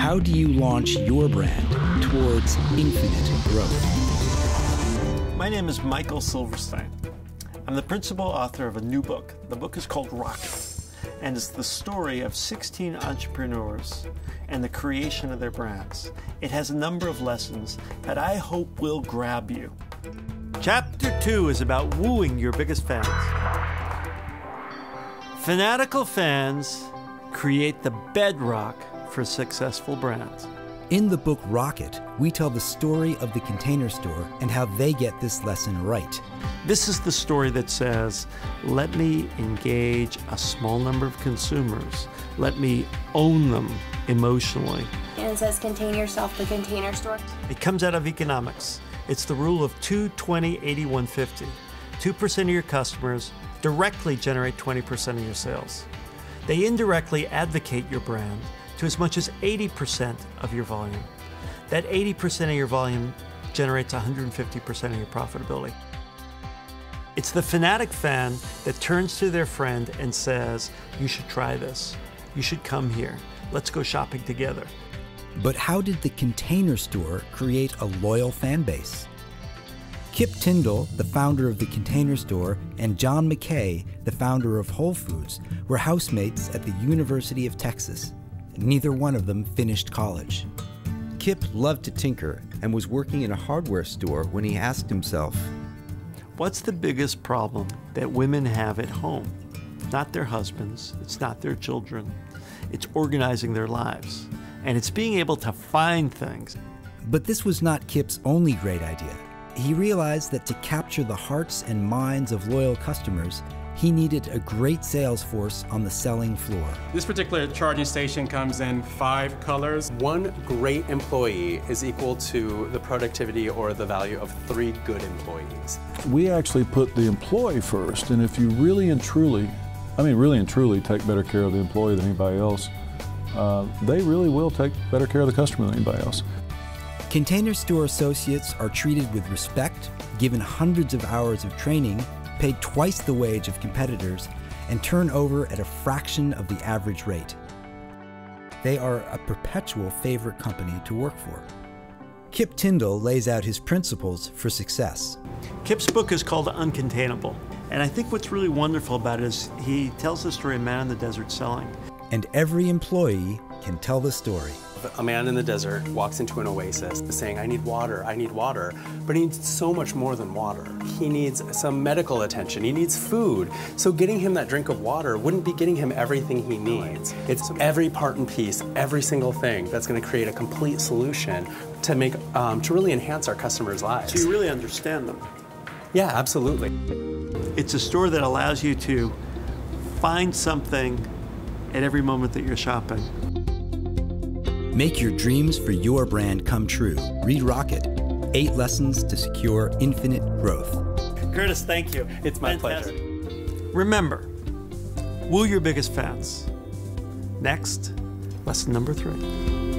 How do you launch your brand towards infinite growth? My name is Michael Silverstein. I'm the principal author of a new book. The book is called Rocket, and it's the story of 16 entrepreneurs and the creation of their brands. It has a number of lessons that I hope will grab you. Chapter 2 is about wooing your biggest fans. Fanatical fans create the bedrock for successful brands. In the book Rocket, we tell the story of the container store and how they get this lesson right. This is the story that says, let me engage a small number of consumers, let me own them emotionally. And it says, contain yourself, the container store. It comes out of economics. It's the rule of 2, 20, 80, 150. 2% of your customers directly generate 20% of your sales. They indirectly advocate your brand to as much as 80% of your volume. That 80% of your volume generates 150% of your profitability. It's the fanatic fan that turns to their friend and says, You should try this. You should come here. Let's go shopping together. But how did the container store create a loyal fan base? Kip Tindell, the founder of the Container Store, and John Mackey, the founder of Whole Foods, were housemates at the University of Texas. Neither one of them finished college. Kip loved to tinker and was working in a hardware store when he asked himself, What's the biggest problem that women have at home? Not their husbands, it's not their children, it's organizing their lives. And it's being able to find things. But this was not Kip's only great idea. He realized that to capture the hearts and minds of loyal customers, he needed a great sales force on the selling floor. This particular charging station comes in five colors. One great employee is equal to the productivity or the value of three good employees. We actually put the employee first, and if you really and truly, I mean really and truly take better care of the employee than anybody else, uh, they really will take better care of the customer than anybody else. Container store associates are treated with respect, given hundreds of hours of training, paid twice the wage of competitors, and turn over at a fraction of the average rate. They are a perpetual favorite company to work for. Kip Tindell lays out his principles for success. Kip's book is called Uncontainable. And I think what's really wonderful about it is he tells the story of man in the desert selling. And every employee can tell the story. A man in the desert walks into an oasis saying, I need water, I need water. But he needs so much more than water. He needs some medical attention, he needs food. So getting him that drink of water wouldn't be getting him everything he needs. It's every part and piece, every single thing that's going to create a complete solution to make, um, to really enhance our customers' lives. So you really understand them. Yeah, absolutely. It's a store that allows you to find something at every moment that you're shopping. Make your dreams for your brand come true. Read Rocket Eight Lessons to Secure Infinite Growth. Curtis, thank you. It's my Fantastic. pleasure. Remember, woo your biggest fans. Next, lesson number three.